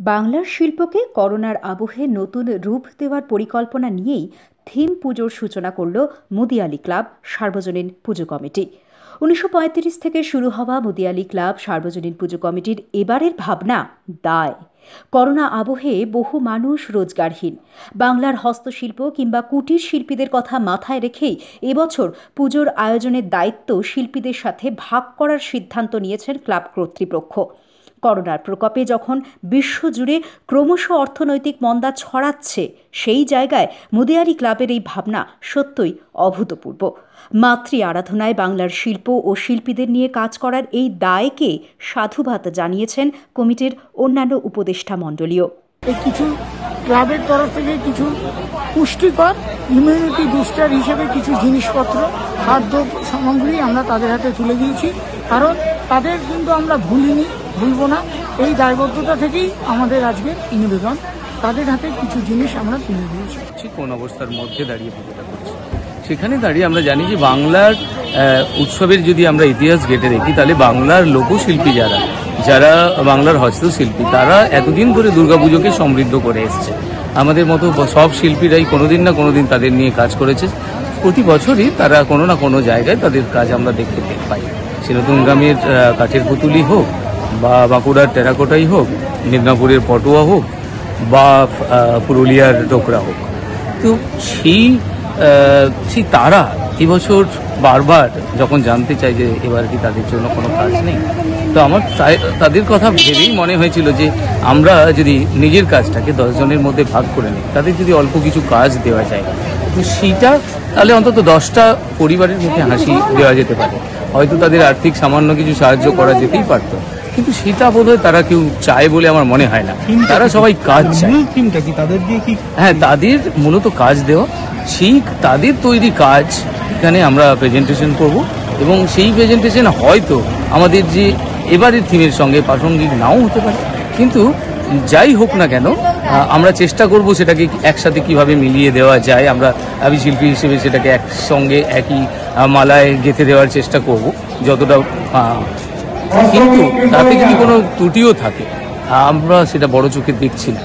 বাংলার শিল্পকে করোনার আবহে নতুন রূপ দেওয়ার পরিকল্পনা নিয়েই থিম পুজোর সূচনা করল মুদিয়ালি ক্লাব, সার্বজনীন পুজো কমিটি। উনিশশো পঁয়ত্রিশ থেকে শুরু হওয়া মুদিয়ালি ক্লাব, সার্বজনীন পুজো কমিটির এবারের ভাবনা দায়। করোনা আবহে বহু মানুষ রোজগারহীন। বাংলার হস্তশিল্প কিংবা কুটির শিল্পীদের কথা মাথায় রেখেই এবছর পুজোর আয়োজনের দায়িত্ব শিল্পীদের সাথে ভাগ করার সিদ্ধান্ত নিয়েছেন ক্লাব কর্তৃপক্ষ। করোনার প্রকোপে যখন বিশ্বজুড়ে ক্রমশ অর্থনৈতিক মন্দা ছড়াচ্ছে, সেই জায়গায় মুদিয়ারি ক্লাবের এই ভাবনা সত্যই অভূতপূর্ব। মাতৃ আরাধনায় বাংলার শিল্প ও শিল্পীদের নিয়ে কাজ করার এই দায়কে সাধুবাদ জানিয়েছেন কমিটির অন্যান্য উপদেষ্টা মণ্ডলীয় কিছু ক্লাবের তরফ থেকে কিছু পুষ্টিকর ইমিউনিটি বুস্টার হিসেবে কিছু জিনিসপত্র, খাদ্য সামগ্রী আমরা তাদের হাতে তুলে দিয়েছি। কারণ তাদের কিন্তু আমরা ভুলিনি। ভুলবো না। এই দায়বদ্ধতা থেকেই আমাদের আজকের নিবেদন। তাদের হাতে কিছু জিনিস আমরা তুলে দিয়েছি। কোন অবস্থার মধ্যে দাঁড়িয়ে পুজোটা করছি? সেখানে দাঁড়িয়ে আমরা জানি যে বাংলার উৎসবের যদি আমরা ইতিহাস ঘেটে দেখি তাহলে বাংলার লোকশিল্পী যারা যারা বাংলার হস্তশিল্পী তারা এতদিন ধরে দুর্গাপুজোকে সমৃদ্ধ করে এসছে। আমাদের মতো সব শিল্পীরাই কোনোদিন না কোনোদিন তাদের নিয়ে কাজ করেছে। প্রতি বছরই তারা কোনো না কোনো জায়গায় তাদের কাজ আমরা দেখতে পাই। তুঙ্গামের আহ, কাঠের পুতুলি হোক বা বাঁকুড়ার টেরাকোটাই হোক, মেদিনীপুরের পটুয়া হোক, বা পুরুলিয়ার ডোকরা হোক। তো সেই সেই তারা এবছর বারবার যখন জানতে চাই যে এবার কি তাদের জন্য কোনো কাজ নেই, তো আমার তাদের কথা ভেবেই মনে হয়েছিল যে আমরা যদি নিজের কাজটাকে দশজনের মধ্যে ভাগ করে নিই, তাদের যদি অল্প কিছু কাজ দেওয়া যায়, তো সেইটা তাহলে অন্তত দশটা পরিবারের মুখে হাসি দেওয়া যেতে পারে। হয়তো তাদের আর্থিক সামান্য কিছু সাহায্য করা যেতেই পারতো। কিন্তু সেটা বোধহয় তারা কেউ চায় বলে আমার মনে হয় না। তারা সবাই কাজ চায়। থিমটা কি? তাদের দিয়ে কি হ্যাঁ তাদের মূলত কাজ দেওয়া। সেই তাদের তৈরি কাজ এখানে আমরা প্রেজেন্টেশন করব এবং সেই প্রেজেন্টেশন হয়তো আমাদের যে এবারের থিমের সঙ্গে প্রাসঙ্গিক নাও হতে পারে। কিন্তু যাই হোক না কেন আমরা চেষ্টা করব সেটাকে একসাথে কীভাবে মিলিয়ে দেওয়া যায়। আমরা আমি শিল্পী হিসেবে সেটাকে একসঙ্গে একই মালায় গেঁথে দেওয়ার চেষ্টা করব। যতটা কিন্তু তাতে যদি কোনো ত্রুটিও থাকে? আমরা সেটা বড় চোখে দেখছি না।